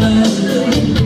Hallelujah.